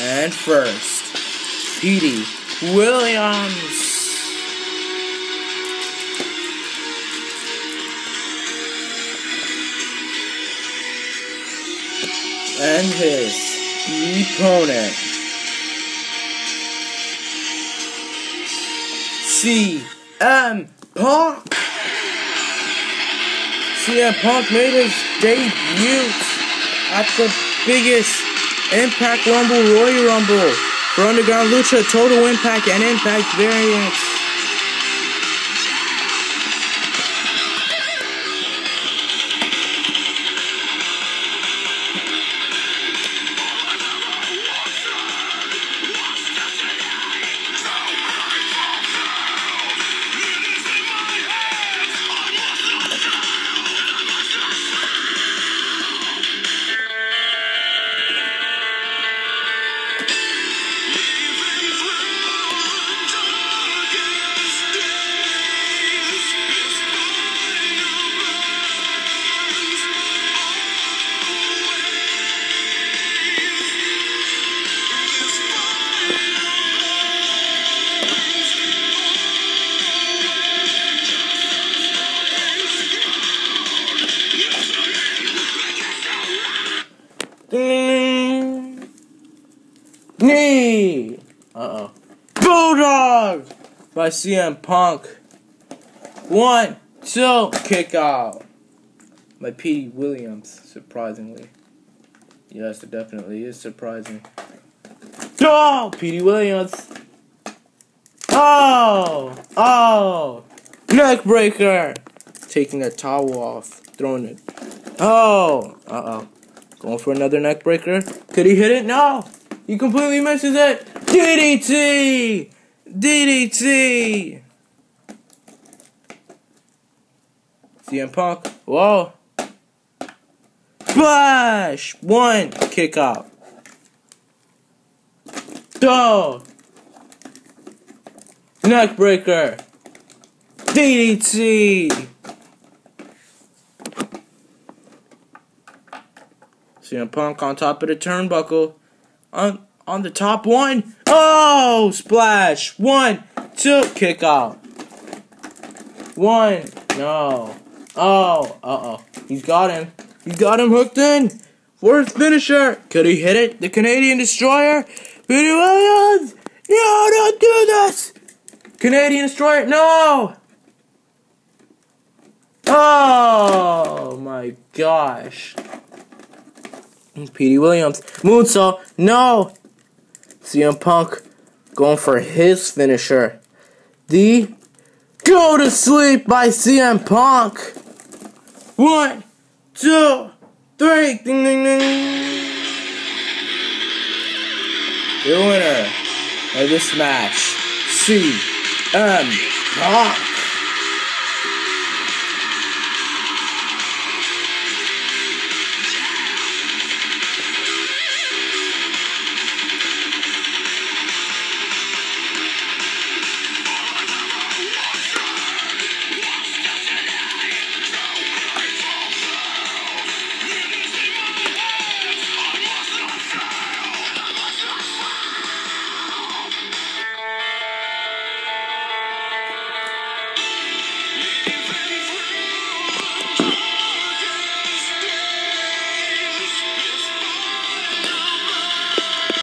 And first, Petey Williams. And his opponent. CM Punk. CM Punk made his debut at the biggest Impact Rumble Royal Rumble for Underground Lucha Total Impact and Impact Variants. Knee. Uh oh. Bulldog by CM Punk. One, two, kick out. By Petey Williams, surprisingly. Yes, it definitely is surprising. Oh, Petey Williams. Oh, oh, neck breaker. Taking that towel off, throwing it. Oh, uh oh. Going for another neck breaker. Could he hit it? No. He completely misses it. DDT! DDT! CM Punk. Whoa. Splash! One. Kick out. Two. Neck breaker. DDT! CM Punk on top of the turnbuckle. On on the top one. Oh, splash. One, two, kick out. One, no. Oh, uh oh. He's got him. He's got him hooked in. Fourth finisher. Could he hit it? The Canadian Destroyer. Petey Williams. No, don't do this. Canadian Destroyer. No. Oh my gosh. Petey Williams. Moonsault. No. CM Punk going for his finisher. The Go to Sleep by CM Punk. One, two, three. Ding, ding, ding. The winner of this match, CM Punk.